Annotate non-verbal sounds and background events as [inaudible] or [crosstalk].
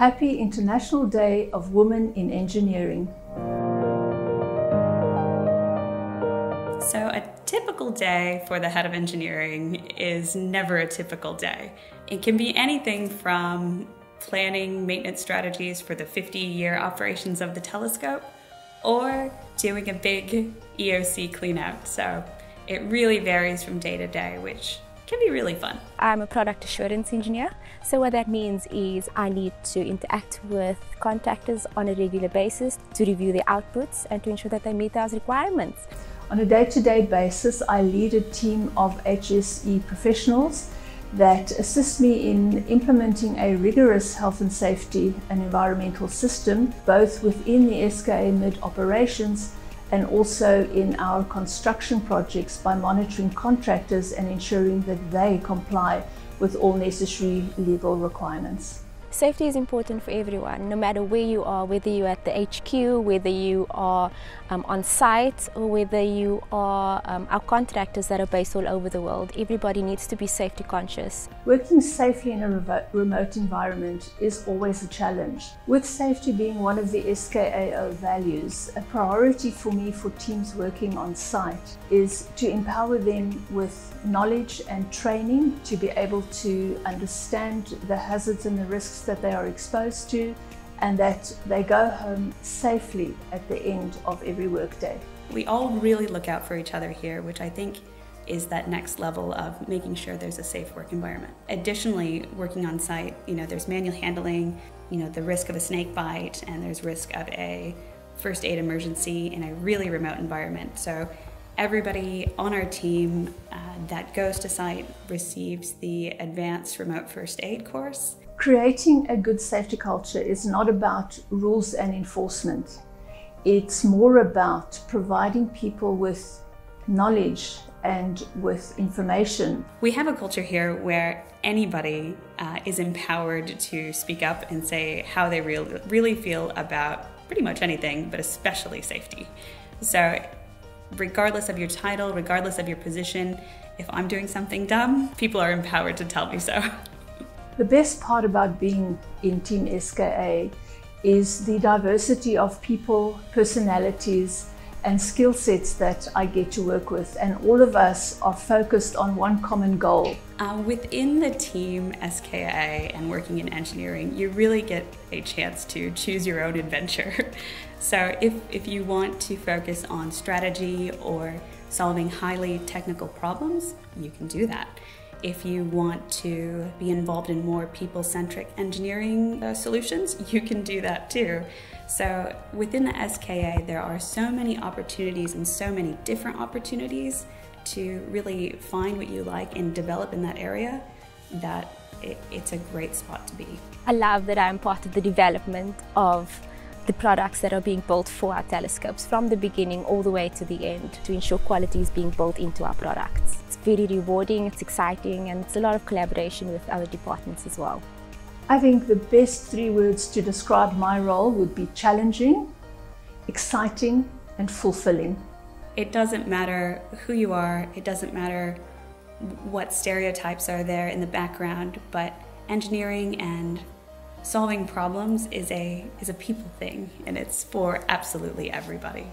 Happy International Day of Women in Engineering. So, a typical day for the head of engineering is never a typical day. It can be anything from planning maintenance strategies for the 50 year operations of the telescope or doing a big EOC cleanout. So, it really varies from day to day, which can be really fun. I'm a product assurance engineer, so what that means is I need to interact with contractors on a regular basis to review their outputs and to ensure that they meet those requirements. On a day-to-day -day basis, I lead a team of HSE professionals that assist me in implementing a rigorous health and safety and environmental system, both within the SKA MID operations and also in our construction projects by monitoring contractors and ensuring that they comply with all necessary legal requirements. Safety is important for everyone, no matter where you are, whether you're at the HQ, whether you are um, on site, or whether you are um, our contractors that are based all over the world. Everybody needs to be safety conscious. Working safely in a remote environment is always a challenge. With safety being one of the SKAO values, a priority for me for teams working on site is to empower them with knowledge and training to be able to understand the hazards and the risks that they are exposed to and that they go home safely at the end of every workday. We all really look out for each other here, which I think is that next level of making sure there's a safe work environment. Additionally, working on site, you know, there's manual handling, you know, the risk of a snake bite, and there's risk of a first aid emergency in a really remote environment. So everybody on our team uh, that goes to site receives the advanced remote first aid course. Creating a good safety culture is not about rules and enforcement. It's more about providing people with knowledge and with information. We have a culture here where anybody uh, is empowered to speak up and say how they real, really feel about pretty much anything, but especially safety. So regardless of your title, regardless of your position, if I'm doing something dumb, people are empowered to tell me so. [laughs] The best part about being in Team SKA is the diversity of people, personalities, and skill sets that I get to work with, and all of us are focused on one common goal. Uh, within the team SKA and working in engineering, you really get a chance to choose your own adventure. [laughs] so, if, if you want to focus on strategy or solving highly technical problems, you can do that. If you want to be involved in more people centric engineering uh, solutions, [laughs] you can do that too. So within the SKA, there are so many opportunities and so many different opportunities to really find what you like and develop in that area that it, it's a great spot to be. I love that I'm part of the development of the products that are being built for our telescopes from the beginning all the way to the end to ensure quality is being built into our products. It's very rewarding, it's exciting, and it's a lot of collaboration with other departments as well. I think the best three words to describe my role would be challenging, exciting, and fulfilling. It doesn't matter who you are, it doesn't matter what stereotypes are there in the background, but engineering and solving problems is a is a people thing and it's for absolutely everybody.